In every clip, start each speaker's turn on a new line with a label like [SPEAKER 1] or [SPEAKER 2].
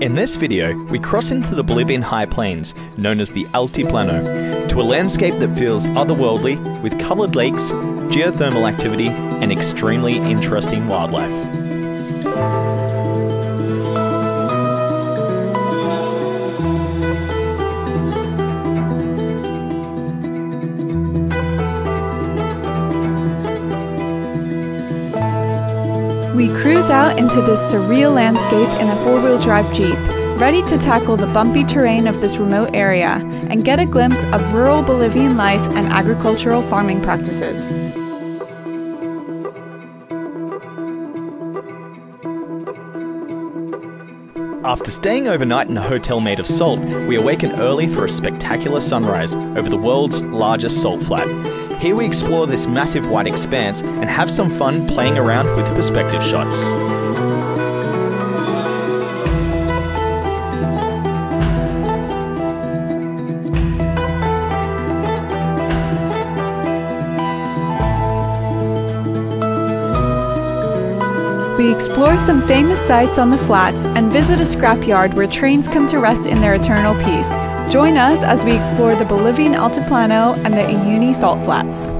[SPEAKER 1] In this video, we cross into the Bolivian high plains, known as the Altiplano, to a landscape that feels otherworldly with coloured lakes, geothermal activity, and extremely interesting wildlife.
[SPEAKER 2] Out into this surreal landscape in a four wheel drive Jeep, ready to tackle the bumpy terrain of this remote area and get a glimpse of rural Bolivian life and agricultural farming practices.
[SPEAKER 1] After staying overnight in a hotel made of salt, we awaken early for a spectacular sunrise over the world's largest salt flat. Here we explore this massive white expanse and have some fun playing around with perspective shots.
[SPEAKER 2] We explore some famous sites on the flats and visit a scrapyard where trains come to rest in their eternal peace. Join us as we explore the Bolivian Altiplano and the Uyuni Salt Flats.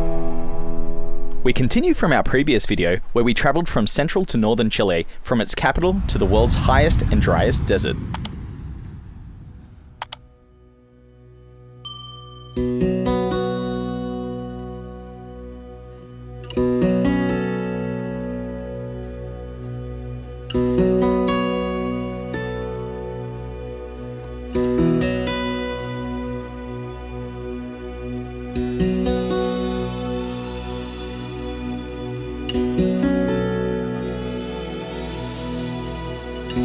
[SPEAKER 1] We continue from our previous video where we travelled from central to northern Chile, from its capital to the world's highest and driest desert.
[SPEAKER 3] So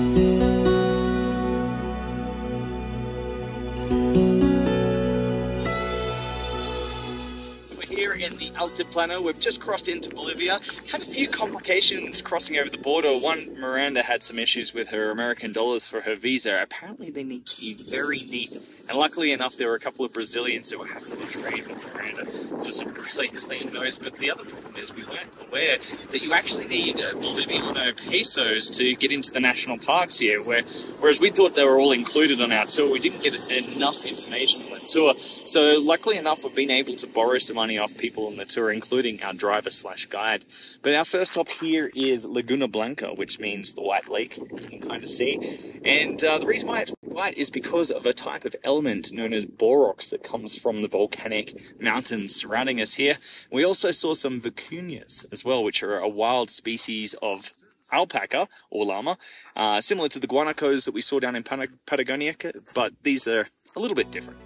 [SPEAKER 3] we're here in the Altiplano. We've just crossed into Bolivia. Had a few complications crossing over the border. One, Miranda had some issues with her American dollars for her visa. Apparently, they need to be very neat. And luckily enough, there were a couple of Brazilians that were happy to trade with Miranda for some really clean notes. But the other problem is we weren't aware that you actually need uh, Boliviano pesos to get into the national parks here. Where, whereas we thought they were all included on our tour, we didn't get enough information on the tour. So luckily enough, we've been able to borrow some money off people on the tour, including our driver slash guide. But our first stop here is Laguna Blanca, which means the White Lake. You can kind of see, and uh, the reason why it's white is because of a type of element known as borax that comes from the volcanic mountains surrounding us here. We also saw some vicuñas as well, which are a wild species of alpaca or llama, uh, similar to the guanacos that we saw down in Pana- Patagonia, but these are a little bit different.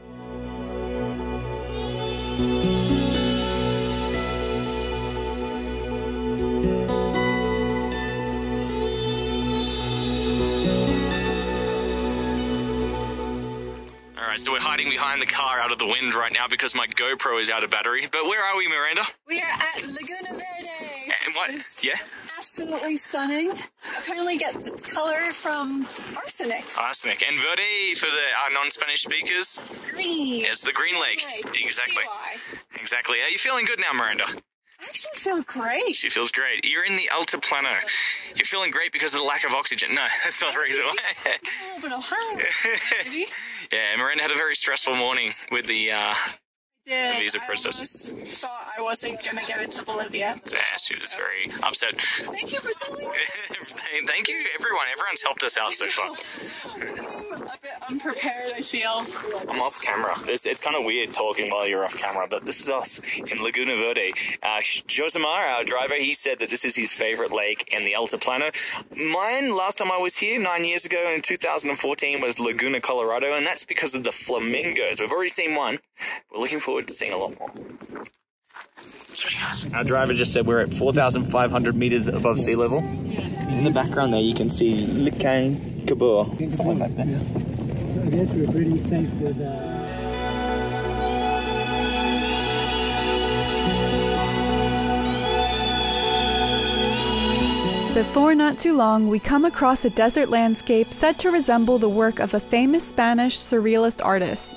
[SPEAKER 3] Right, so we're hiding behind the car out of the wind right now because my GoPro is out of battery. But where are we, Miranda?
[SPEAKER 4] We are at Laguna Verde.
[SPEAKER 3] And what? Yeah,
[SPEAKER 4] Absolutely stunning. Apparently gets its color from arsenic.
[SPEAKER 3] arsenic and verde for the our non-Spanish speakers.
[SPEAKER 4] Green.
[SPEAKER 3] It's the Green Lake.
[SPEAKER 4] Lake.
[SPEAKER 3] Exactly. Exactly. Are you feeling good now, Miranda?
[SPEAKER 4] I actually feel great.
[SPEAKER 3] She feels great. You're in the Altiplano. You're feeling great because of the lack of oxygen. No, that's not the reason why.
[SPEAKER 4] A little bit of high.
[SPEAKER 3] Yeah, Miranda had a very stressful morning with the. Uh,
[SPEAKER 4] Did.
[SPEAKER 3] visa
[SPEAKER 4] I
[SPEAKER 3] process.
[SPEAKER 4] almost thought I wasn't gonna get into Bolivia.
[SPEAKER 3] yeah, she was very upset.
[SPEAKER 4] Thank you for sending.
[SPEAKER 3] Thank you, everyone. Everyone's helped us out so far.
[SPEAKER 4] I'm a bit unprepared. I feel.
[SPEAKER 3] I'm off camera. It's, it's kind of weird talking while you're off camera, but this is us in Laguna Verde. Uh, Josemar, our driver, he said that this is his favorite lake in the Alta Altiplano. Mine, last time I was here, nine years ago in 2014, was Laguna, Colorado, and that's because of the flamingos. We've already seen one. We're looking forward to seeing a lot more. Our driver just said we're at 4,500 meters above sea level. In the background there, you can see Licancabur. Something like that.
[SPEAKER 5] So I guess we're pretty safe with. Uh,
[SPEAKER 2] Before not too long, we come across a desert landscape said to resemble the work of a famous Spanish surrealist artist.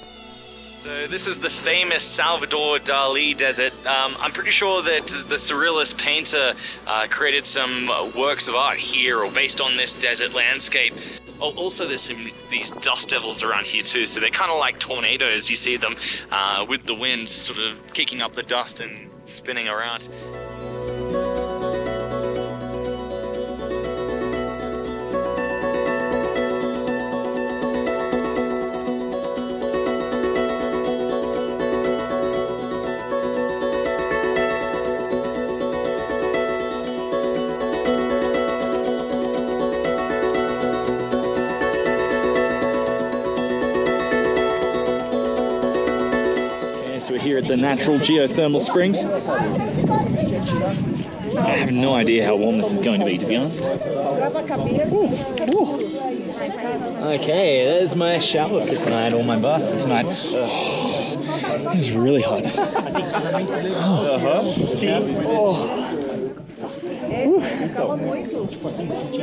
[SPEAKER 3] So this is the famous Salvador Dali desert. Um, I'm pretty sure that the surrealist painter uh, created some works of art here or based on this desert landscape. Oh, also, there's some these dust devils around here too, so they're kind of like tornadoes. You see them uh, with the wind sort of kicking up the dust and spinning around. The natural geothermal springs. I have no idea how warm this is going to be, to be honest. Okay, there's my shower for tonight, or my bath for tonight. It's really hot.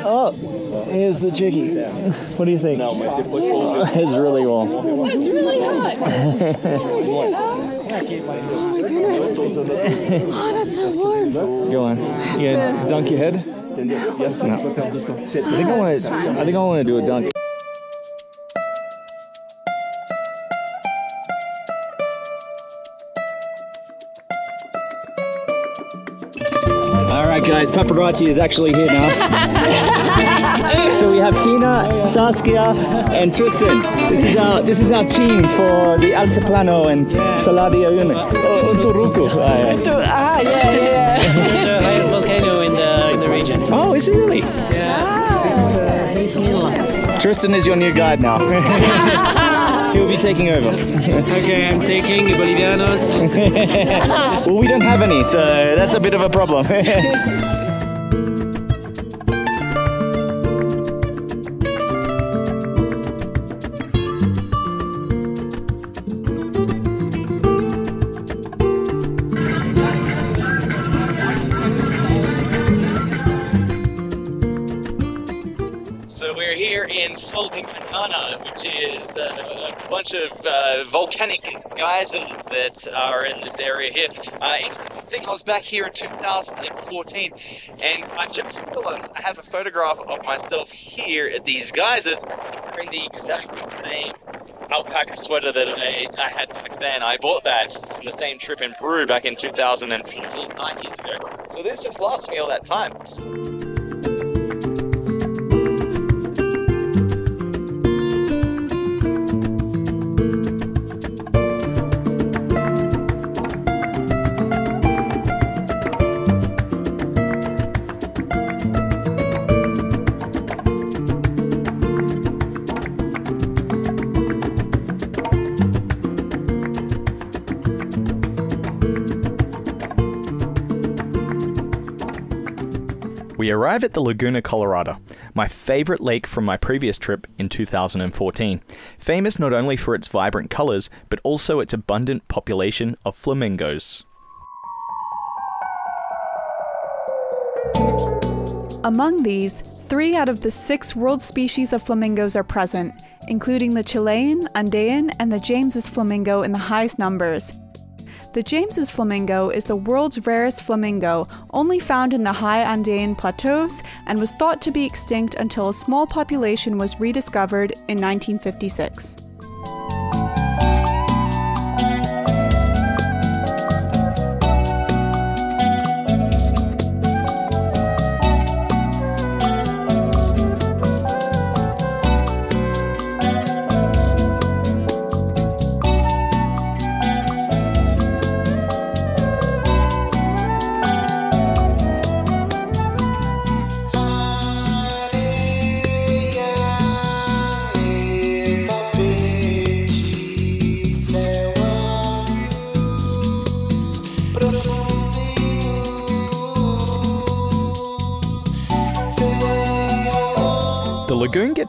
[SPEAKER 3] Oh. oh, here's the jiggy. What do you think? it's really warm.
[SPEAKER 4] It's really hot. oh my goodness. Oh, that's so warm.
[SPEAKER 3] Go on. You gonna dunk your head? Yes. No. I think I want to. I think I want to do a dunk. All right, guys. Paparazzi is actually here now. so we have Tina, Saskia, and Tristan. This is our this is our team for the Altiplano and Salar de Uyuni. Oh, Uturunku. Ah, yeah.
[SPEAKER 2] Ah, yeah, yeah.
[SPEAKER 6] the highest volcano in the, in the region.
[SPEAKER 3] Oh, is it really? Yeah. Tristan is your new guide now. He'll be taking over.
[SPEAKER 6] Okay, I'm taking Bolivianos.
[SPEAKER 3] well, we don't have any, so that's a bit of a problem. Is uh, a bunch of uh, volcanic geysers that are in this area here. Uh, interesting thing, I was back here in 2014, and I just realized I have a photograph of myself here at these geysers wearing the exact same alpaca sweater that I, I had back then. I bought that on the same trip in Peru back in 2014, nine years ago. So this just lasted me all that time.
[SPEAKER 1] We arrive at the Laguna Colorada, my favorite lake from my previous trip in 2014. Famous not only for its vibrant colors, but also its abundant population of flamingos.
[SPEAKER 2] Among these, three out of the six world species of flamingos are present, including the Chilean, Andean, and the James's flamingo in the highest numbers. The James's flamingo is the world's rarest flamingo, only found in the high Andean plateaus, and was thought to be extinct until a small population was rediscovered in 1956.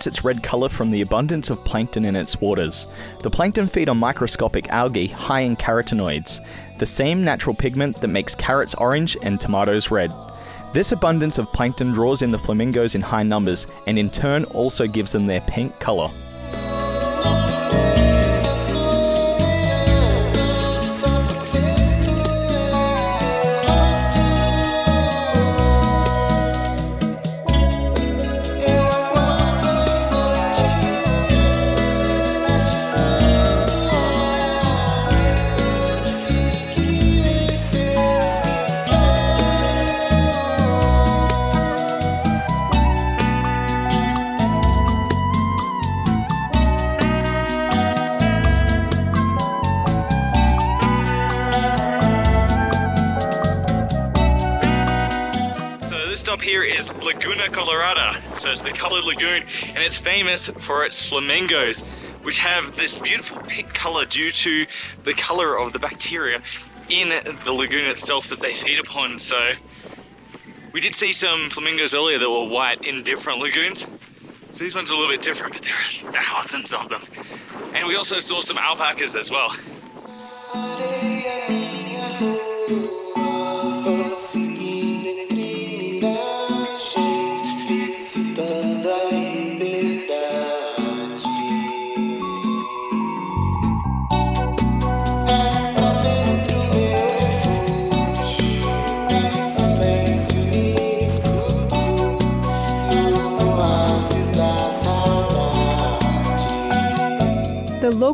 [SPEAKER 1] Gets its red color from the abundance of plankton in its waters. The plankton feed on microscopic algae high in carotenoids, the same natural pigment that makes carrots orange and tomatoes red. This abundance of plankton draws in the flamingos in high numbers and in turn also gives them their pink color.
[SPEAKER 7] Laguna Colorada. So it's the colored lagoon and it's famous for its flamingos, which have this beautiful pink color due to the color of the bacteria in the lagoon itself that they feed upon. So we did see some flamingos earlier that were white in different lagoons. So these ones are a little bit different, but there are thousands of them. And we also saw some alpacas as well.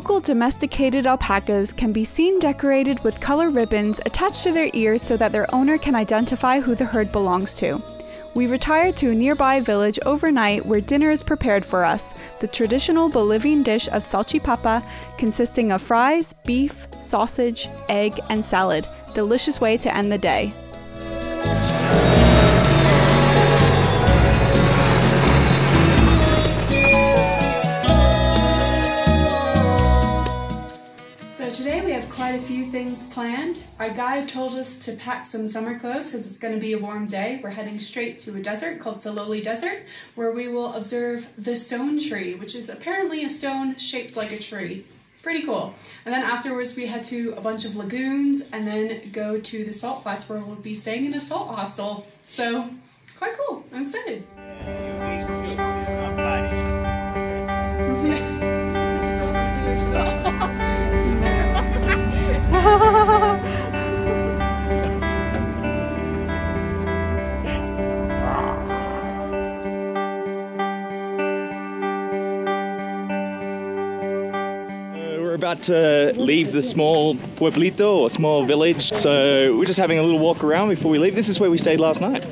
[SPEAKER 2] Local domesticated alpacas can be seen decorated with color ribbons attached to their ears so that their owner can identify who the herd belongs to. We retire to a nearby village overnight where dinner is prepared for us, the traditional Bolivian dish of salchipapa, consisting of fries, beef, sausage, egg, and salad. Delicious way to end the day. A few things planned. Our guide told us to pack some summer clothes because it's going to be a warm day. We're heading straight to a desert called Siloli Desert where we will observe the stone tree, which is apparently a stone shaped like a tree. Pretty cool. And then afterwards we head to a bunch of lagoons and then go to the salt flats where we'll be staying in a salt hostel. So quite cool. I'm excited.
[SPEAKER 3] Uh, We're about to leave the small pueblito or small village, so we're just having a little walk around before we leave. This is where we stayed last night.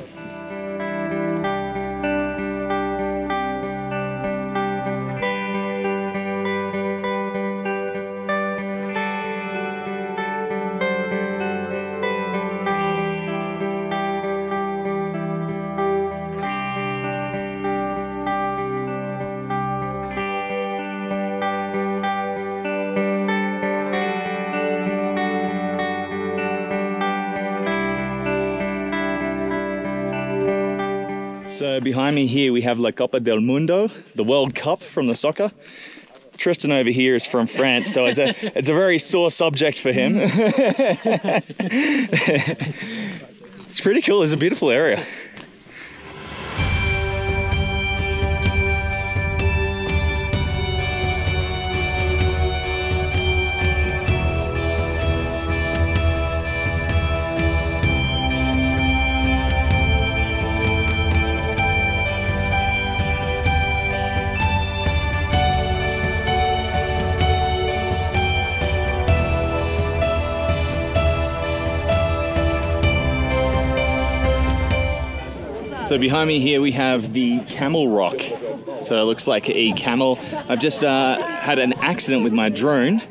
[SPEAKER 3] So behind me here we have La Copa del Mundo, the World Cup from the soccer. Tristan over here is from France, so it's a it's a very sore subject for him. Mm. it's pretty cool. It's a beautiful area. So behind me here we have the Camel Rock. So it looks like a camel. I've just uh, had an accident with my drone.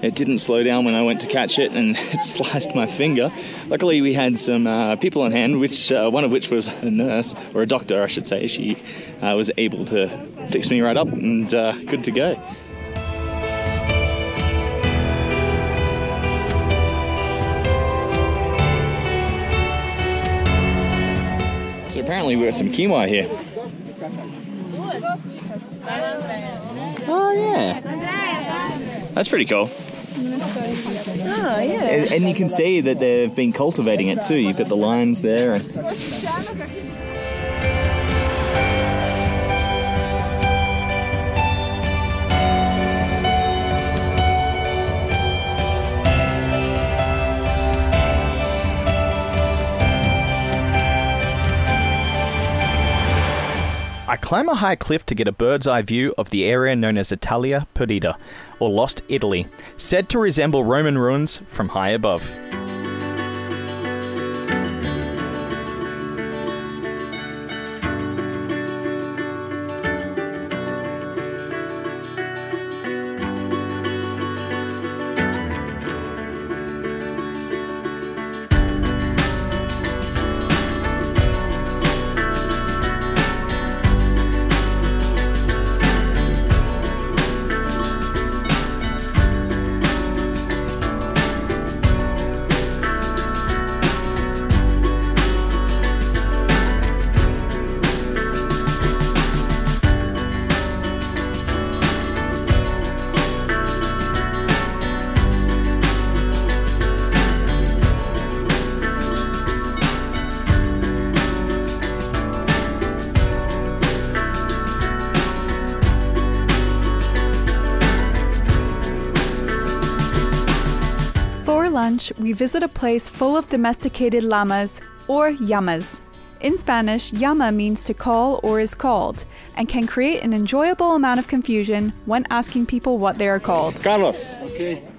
[SPEAKER 3] It didn't slow down when I went to catch it, and it sliced my finger. Luckily, we had some uh, people on hand, which uh, one of which was a nurse or a doctor, I should say. She uh, was able to fix me right up and uh, good to go. Apparently we got some quinoa here. Oh yeah, that's pretty cool.
[SPEAKER 2] Oh, yeah.
[SPEAKER 3] And, and you can see that they've been cultivating it too. You've got the lines there. And... I climb a high cliff to get a bird's eye view of the area known as Italia Perdida, or Lost Italy, said to resemble Roman ruins from high above.
[SPEAKER 2] Lunch, we visit a place full of domesticated llamas, or llamas. In Spanish, llama means to call or is called, and can create an enjoyable amount of confusion when asking people what they are called.
[SPEAKER 3] Carlos,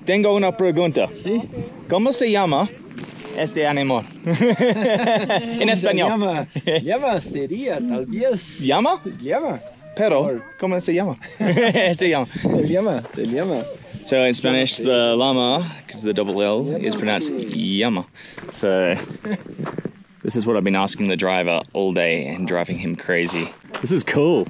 [SPEAKER 3] tengo una pregunta.
[SPEAKER 5] ¿Sí?
[SPEAKER 3] ¿Cómo se llama este animal? en español.
[SPEAKER 5] Llama, llama sería tal vez.
[SPEAKER 3] ¿Llama?
[SPEAKER 5] Llama.
[SPEAKER 3] Pero, ¿cómo se llama? se llama.
[SPEAKER 5] El llama, el llama.
[SPEAKER 3] So in Spanish, the llama, because the double L is pronounced llama. So this is what I've been asking the driver all day and driving him crazy. This is cool.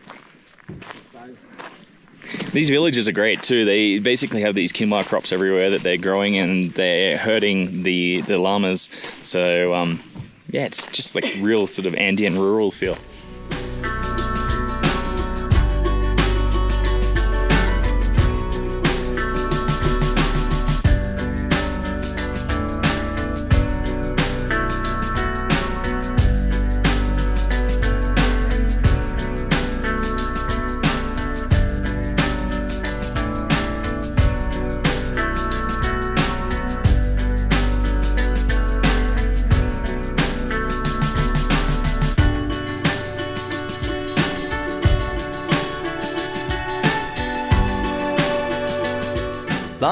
[SPEAKER 3] These villages are great too. They basically have these quinoa crops everywhere that they're growing and they're herding the, the llamas. So um, yeah, it's just like real sort of Andean rural feel.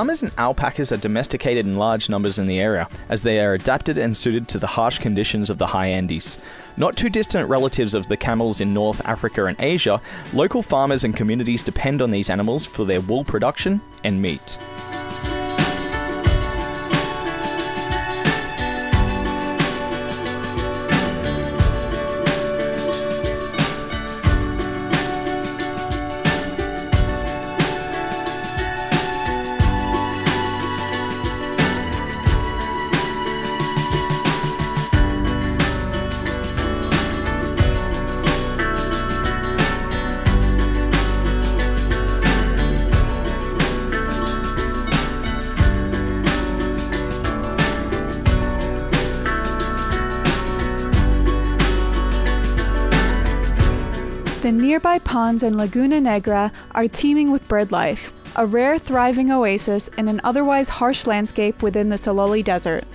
[SPEAKER 1] Llamas and alpacas are domesticated in large numbers in the area, as they are adapted and suited to the harsh conditions of the high Andes. Not too distant relatives of the camels in North Africa and Asia, local farmers and communities depend on these animals for their wool production and meat.
[SPEAKER 2] Ponds and Laguna Negra are teeming with bird life, a rare thriving oasis in an otherwise harsh landscape within the Siloli Desert.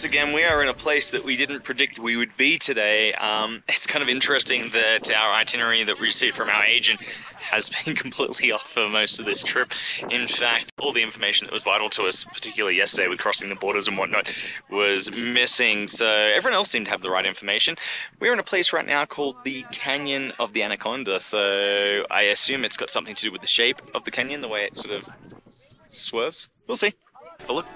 [SPEAKER 3] Once again, we are in a place that we didn't predict we would be today. Um, it's kind of interesting that our itinerary that we received from our agent has been completely off for most of this trip. In fact, all the information that was vital to us, particularly yesterday with crossing the borders and whatnot, was missing. So everyone else seemed to have the right information. We're in a place right now called the Canyon of the Anaconda. So I assume it's got something to do with the shape of the canyon, the way it sort of swerves. We'll see. A look.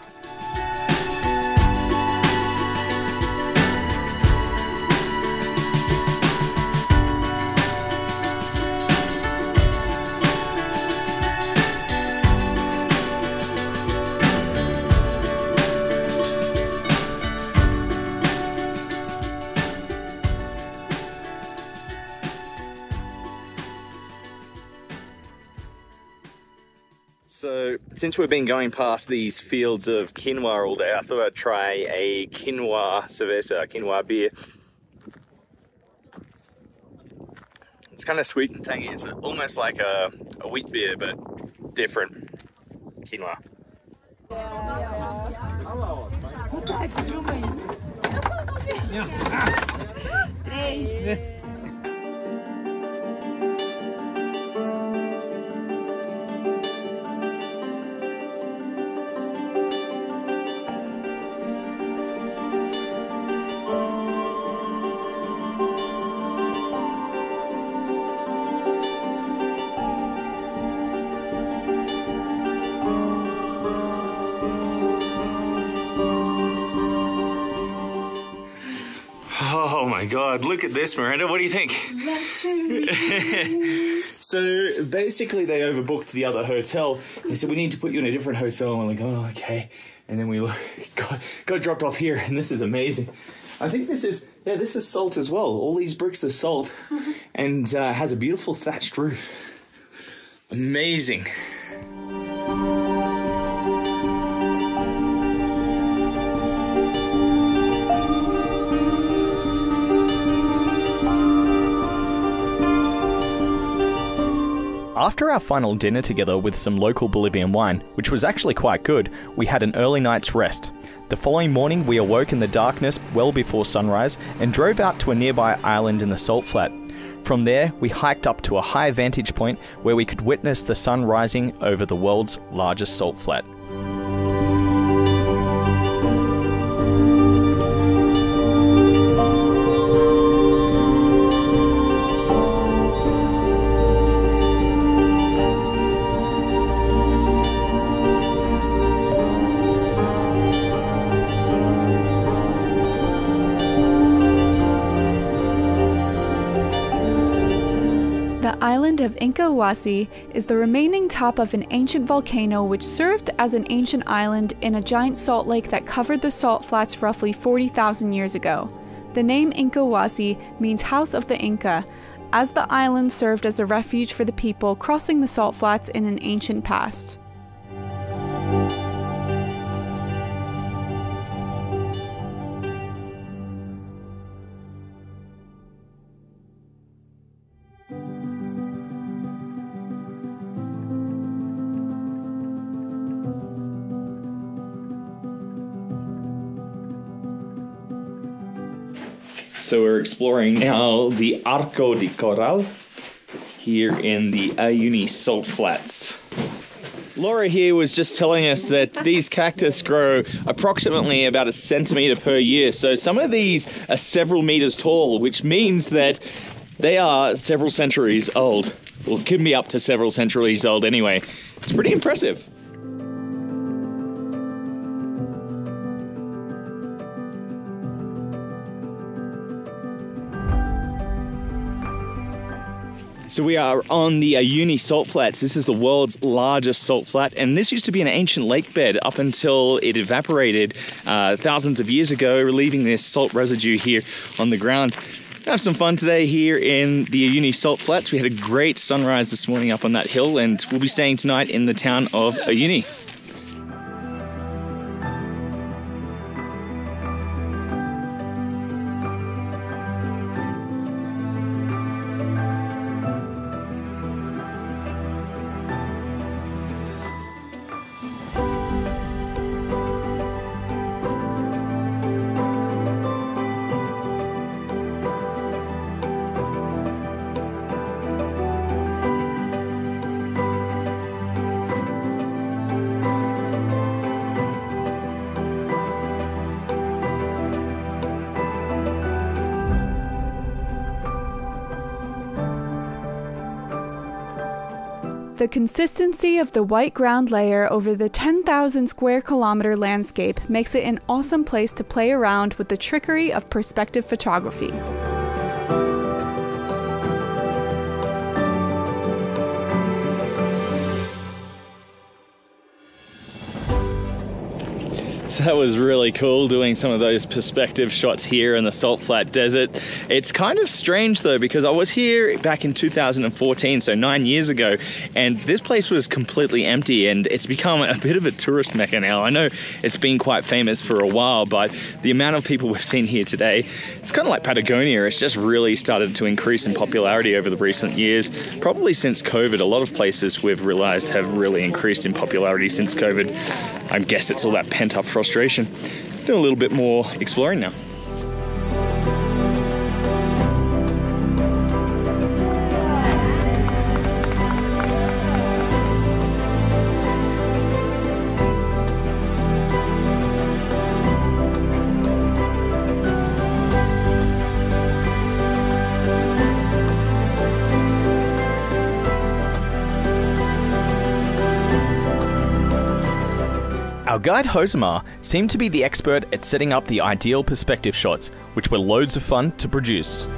[SPEAKER 3] So, since we've been going past these fields of quinoa all day, I thought I'd try a quinoa cerveza, quinoa beer. It's kind of sweet and tangy. It's almost like a, a wheat beer, but different. Quinoa. Yeah. Look at this, Miranda. What do you think? so basically, they overbooked the other hotel. They said, We need to put you in a different hotel. And we're like, Oh, okay. And then we got, got dropped off here, and this is amazing. I think this is, yeah, this is salt as well. All these bricks are salt and uh, has a beautiful thatched roof. Amazing. After our final dinner together with some local Bolivian wine, which was actually quite good, we had an early night's rest. The following morning, we awoke in the darkness well before sunrise and drove out to a nearby island in the salt flat. From there, we hiked up to a high vantage point where we could witness the sun rising over the world's largest salt flat.
[SPEAKER 2] Island of Incahuasi is the remaining top of an ancient volcano which served as an ancient island in a giant salt lake that covered the salt flats roughly 40,000 years ago. The name Incahuasi means House of the Inca, as the island served as a refuge for the people crossing the salt flats in an ancient past.
[SPEAKER 3] So we're exploring now the Arco de Coral here in the Uyuni salt flats. Laura here was just telling us that these cactus grow approximately about a centimeter per year. So some of these are several meters tall, which means that they are several centuries old. Well, can be up to several centuries old anyway. It's pretty impressive. So we are on the Uyuni salt flats. This is the world's largest salt flat, and this used to be an ancient lake bed up until it evaporated uh, thousands of years ago, leaving this salt residue here on the ground. Have some fun today here in the Uyuni salt flats. We had a great sunrise this morning up on that hill, and we'll be staying tonight in the town of Uyuni.
[SPEAKER 2] The consistency of the white ground layer over the 10,000 square kilometer landscape makes it an awesome place to play around with the trickery of perspective photography.
[SPEAKER 3] So that was really cool doing some of those perspective shots here in the Salt Flat Desert. It's kind of strange though because I was here back in 2014, so nine years ago, and this place was completely empty and it's become a bit of a tourist mecca now. I know it's been quite famous for a while, but the amount of people we've seen here today, it's kind of like Patagonia. It's just really started to increase in popularity over the recent years. Probably since COVID, a lot of places we've realized have really increased in popularity since COVID. I guess it's all that pent up. Doing a little bit more exploring now. Our guide Josemar seemed to be the expert at setting up the ideal perspective shots, which were loads of fun to produce.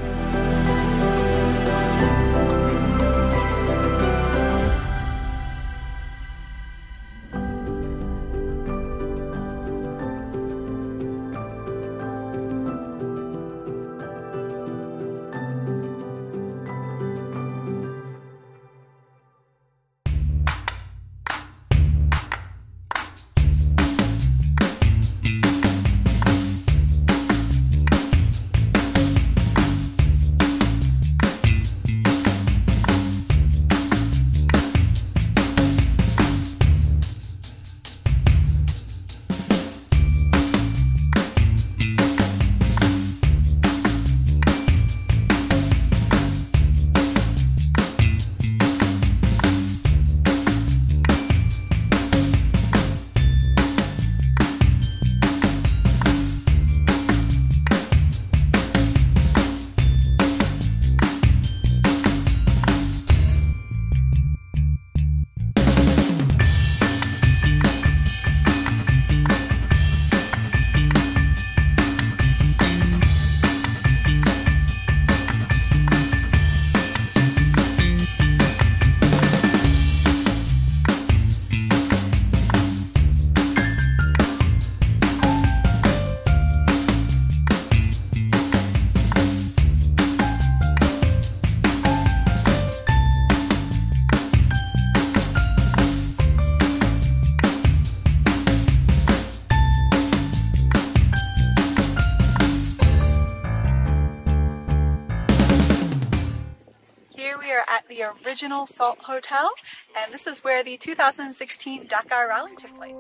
[SPEAKER 2] Salt Hotel, and this is where the 2016 Dakar Rally took place.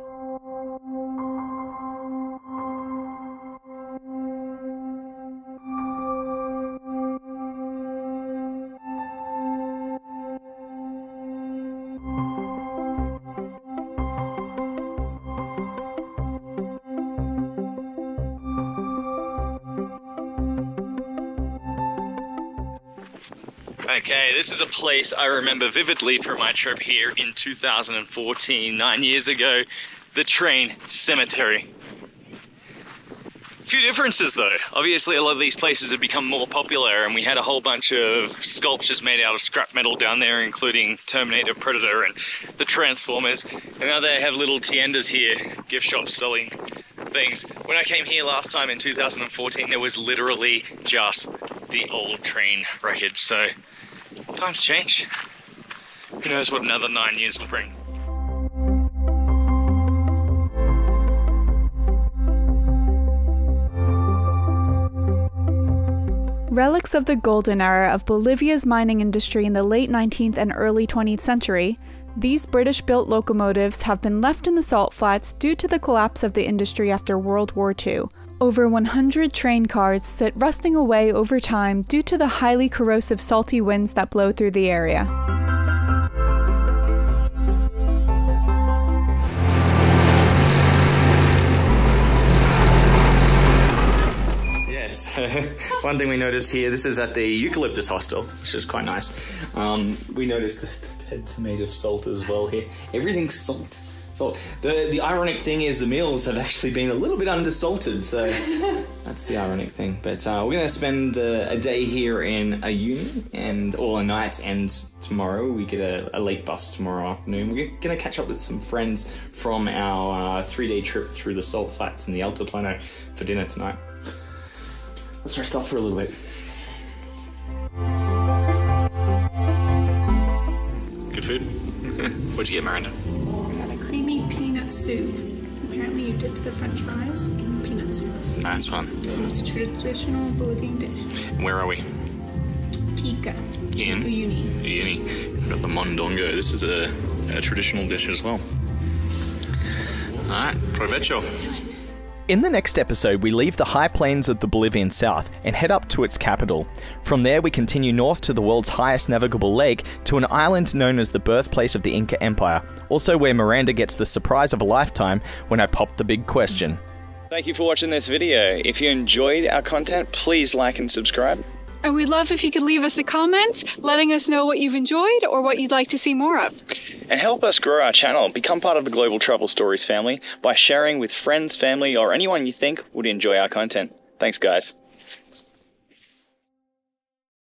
[SPEAKER 3] Okay, this is a place I remember vividly from my trip here in 2014, nine years ago. The train cemetery. Few differences though. Obviously, a lot of these places have become more popular, and we had a whole bunch of sculptures made out of scrap metal down there, including Terminator, Predator, and the Transformers. And now they have little tiendas here, gift shops selling things. When I came here last time in 2014, there was literally just the old train wreckage. So times change. Who knows what another nine years will bring.
[SPEAKER 2] Relics of the golden era of Bolivia's mining industry in the late 19th and early 20th century, these British built locomotives have been left in the salt flats due to the collapse of the industry after World War II. Over 100 train cars sit rusting away over time due to the highly corrosive salty winds that blow through the area.
[SPEAKER 3] Yes, one thing we noticed here, this is at the Eucalyptus Hostel, which is quite nice. Um, we noticed that the beds are made of salt as well here. Everything's salt. Salt. The the ironic thing is the meals have actually been a little bit undersalted, so That's the ironic thing. But uh, we're going to spend uh, a day here in Uyuni and all a night, and tomorrow we get a, a late bus tomorrow afternoon. We're going to catch up with some friends from our uh, three day trip through the salt flats and the Altiplano for dinner tonight. Let's rest off for a little bit. Good food. What'd you get, Miranda?
[SPEAKER 2] Soup. Apparently, you dip the french fries in peanut soup.
[SPEAKER 3] Nice one.
[SPEAKER 2] It's a traditional Bolivian dish.
[SPEAKER 3] Where are we?
[SPEAKER 2] Kika.
[SPEAKER 3] In
[SPEAKER 2] Uyuni.
[SPEAKER 3] Uni. We've got the mondongo. This is a, a traditional dish as well. Alright, provecho.
[SPEAKER 1] In the next episode, we leave the high plains of the Bolivian south and head up to its capital. From there, we continue north to the world's highest navigable lake to an island known as the birthplace of the Inca Empire, also where Miranda gets the surprise of a lifetime when I pop the big question.
[SPEAKER 3] Thank you for watching this video. If you enjoyed our content, please like and subscribe.
[SPEAKER 2] And we'd love if you could leave us a comment letting us know what you've enjoyed or what you'd like to see more of.
[SPEAKER 3] And help us grow our channel. Become part of the Global Travel Stories family by sharing with friends, family, or anyone you think would enjoy our content. Thanks, guys.